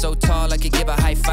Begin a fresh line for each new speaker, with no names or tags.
so tall I could give a high five.